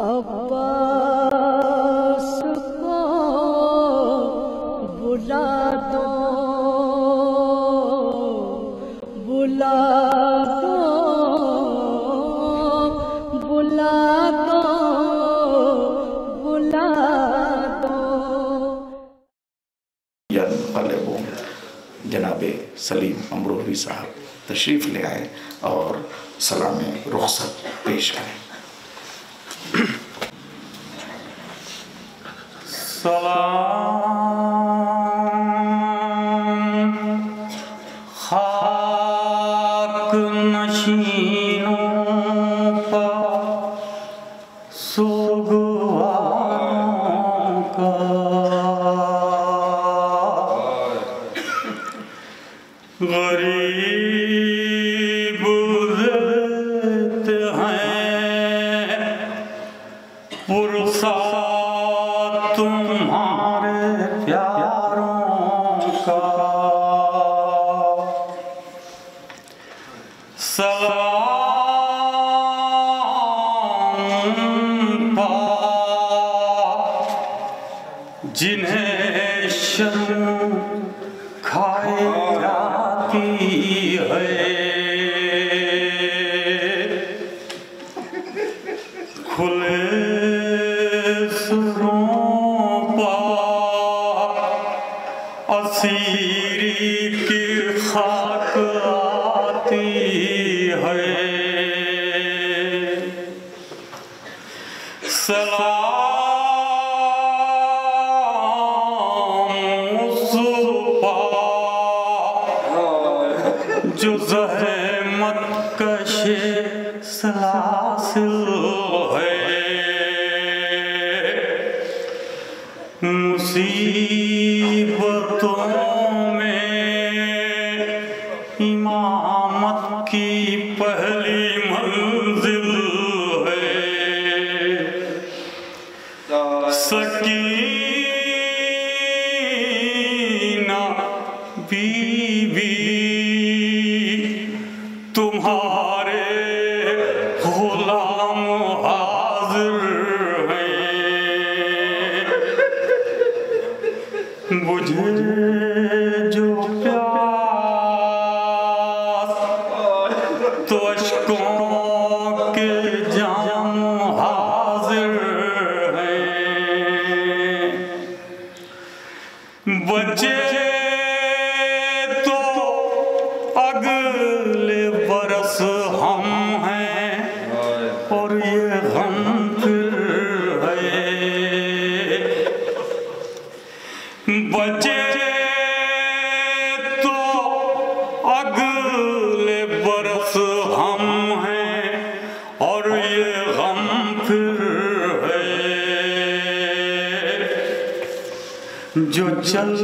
Allah جناب سلیم امروہی صاحب تشریف لے آئیں اور سلام رخصت پیش کریں۔ سلام، خاک نشین غریب ذات ہیں۔ پرسا تمہارے پیاروں کا۔ سلام پا۔ جنہیں شرم کھائے جاتی ہے۔ کھلے سروں پا اسیری کی خاک آتی ہے۔ سلام جو زحمت کش سلاسل ہے مصیبتوں میں امامت کی پہلی منزل ہے۔ سکینہ مجھے جو پیاس تو اشکوں کے جام حاضر ہیں بچے تو اگلے برس ہم جو چل